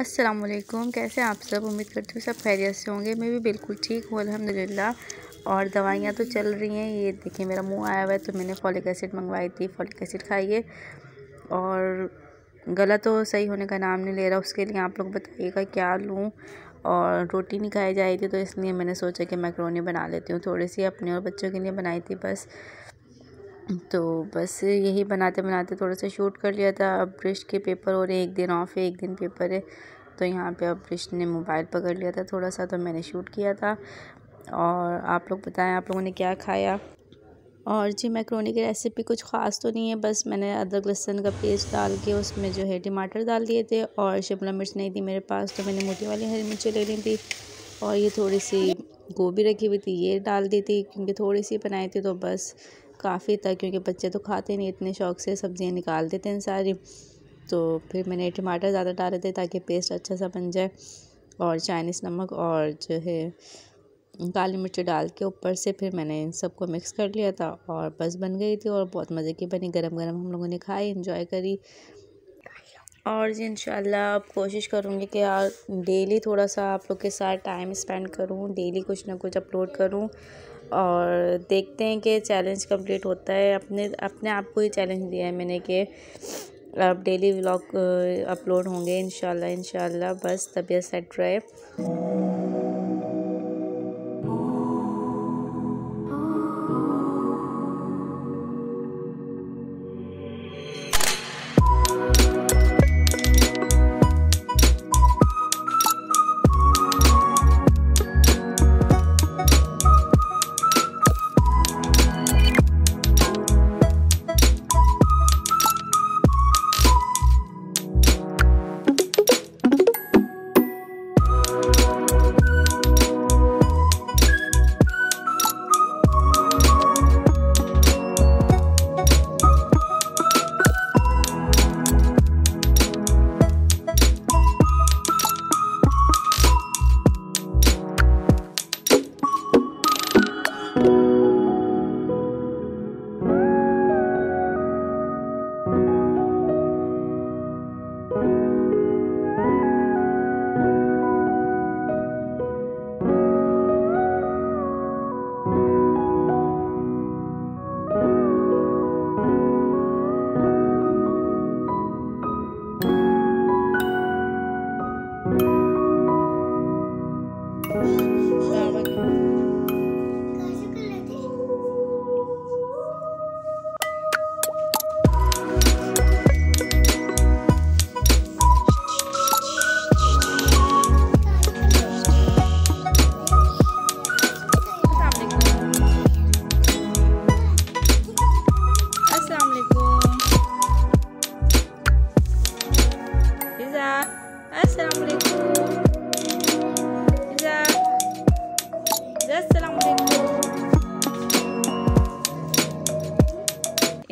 अस्सलाम वालेकुम कैसे आप सब? उम्मीद करती हूँ सब खैरियत से होंगे। मैं भी बिल्कुल ठीक हूँ, अल्हम्दुलिल्लाह। और दवाइयाँ तो चल रही हैं। ये देखिए, मेरा मुँह आया हुआ है तो मैंने फॉलिक एसिड मंगवाई थी। फॉलिक एसिड खाइए। और गला तो सही होने का नाम नहीं ले रहा। उसके लिए आप लोग बताइएगा क्या लूँ। और रोटी नहीं खाई जाए थी तो इसलिए मैंने सोचा कि मैक्रोनी बना लेती हूँ। थोड़ी सी अपने और बच्चों के लिए बनाई थी, बस। तो बस यही बनाते बनाते थोड़ा सा शूट कर लिया था। अब ब्रिश के पेपर हो रहे एक दिन ऑफ़ है, एक दिन पेपर है। तो यहाँ पे अब ब्रिश ने मोबाइल पकड़ लिया था थोड़ा सा तो मैंने शूट किया था। और आप लोग बताएँ, आप लोगों ने क्या खाया? और जी, मैक्रोनी की रेसिपी कुछ ख़ास तो नहीं है, बस मैंने अदरक लहसुन का पेस्ट डाल के उसमें जो है टमाटर डाल दिए थे और शिमला मिर्च नहीं थी मेरे पास तो मैंने मोटी वाली हरी मिर्चें ले ली थी। और ये थोड़ी सी गोभी रखी हुई थी, ये डाल दी थी, क्योंकि थोड़ी सी बनाई थी तो बस काफ़ी था क्योंकि बच्चे तो खाते नहीं, इतने शौक से सब्ज़ियाँ निकाल देते हैं सारी। तो फिर मैंने टमाटर ज़्यादा डाले थे ताकि पेस्ट अच्छा सा बन जाए और चाइनीज़ नमक और जो है काली मिर्च डाल के ऊपर से फिर मैंने इन सबको मिक्स कर लिया था और बस बन गई थी और बहुत मज़े की बनी। गरम गरम हम लोगों ने खाई इंजॉय करी। और जी इंशाल्लाह अब कोशिश करूँगी कि यार डेली थोड़ा सा आप लोग के साथ टाइम स्पेंड करूँ डेली कुछ ना कुछ अपलोड करूँ और देखते हैं कि चैलेंज कंप्लीट होता है। अपने अपने आप को ही चैलेंज दिया है मैंने कि अब डेली व्लॉग अपलोड होंगे इन इंशाल्लाह, बस तबीयत सेट रहे। Bye.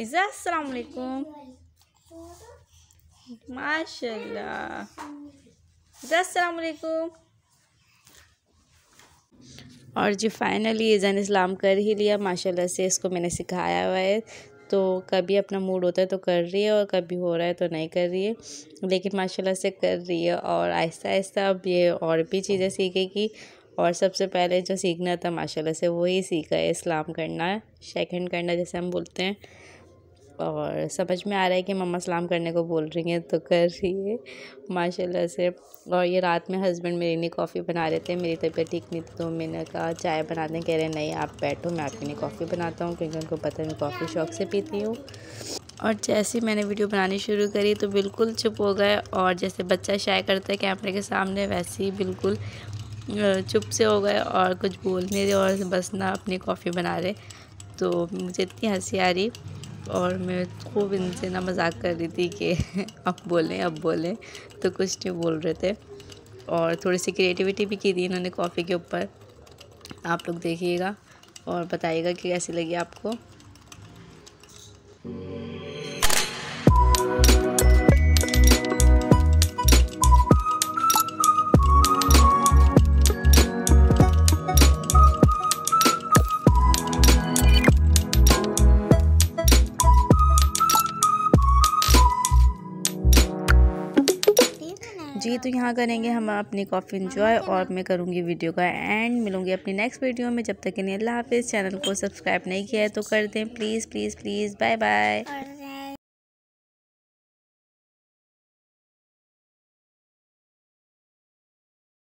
इज़ा अस्सलाम माशाल्लाह अस्सलाम और जी फाइनली ईज़ान इस्लाम कर ही लिया। माशाल्लाह से इसको मैंने सिखाया हुआ है। तो कभी अपना मूड होता है तो कर रही है और कभी हो रहा है तो नहीं कर रही है। लेकिन माशाल्लाह से कर रही है और आहिस्ता आहिस्ता अब ये और भी चीज़ें सीखेगी। और सबसे पहले जो सीखना था, माशाल्लाह से वही सीखा है, इस्लाम करना शेक करना, जैसे हम बोलते हैं। और समझ में आ रहा है कि मम्मा सलाम करने को बोल रही हैं तो कर रही है। माशाल्लाह से। और ये रात में हस्बैंड मेरे लिए कॉफ़ी बना रहे थे। मेरी तबीयत ठीक नहीं थी तो मैंने कहा, चाय बना दें कह रहे, नहीं, आप बैठो, मैं आपके लिए कॉफ़ी बनाता हूँ, क्योंकि उनको पता है मैं कॉफ़ी शौक से पीती हूँ। और जैसे ही मैंने वीडियो बनानी शुरू करी तो बिल्कुल चुप हो गए। और जैसे बच्चा शाय करता है कैमरे के सामने, वैसे ही बिल्कुल चुप से हो गए और कुछ बोल नहीं रहे और बस ना अपनी कॉफ़ी बना रहे। तो मुझे इतनी हँसी आ रही। और मैं खूब इनसे ना मज़ाक कर रही थी कि अब बोलें अब बोलें। तो कुछ नहीं बोल रहे थे। और थोड़ी सी क्रिएटिविटी भी की थी इन्होंने कॉफ़ी के ऊपर। आप लोग देखिएगा और बताइएगा कि कैसी लगी आपको। जी तो यहाँ करेंगे हम अपनी कॉफ़ी इन्जॉय और मैं करूँगी वीडियो का एंड मिलूँगी अपनी नेक्स्ट वीडियो में। जब तक कि नहीं अल्लाह हाफिज़। चैनल को सब्सक्राइब नहीं किया है तो कर दें। Please please please bye bye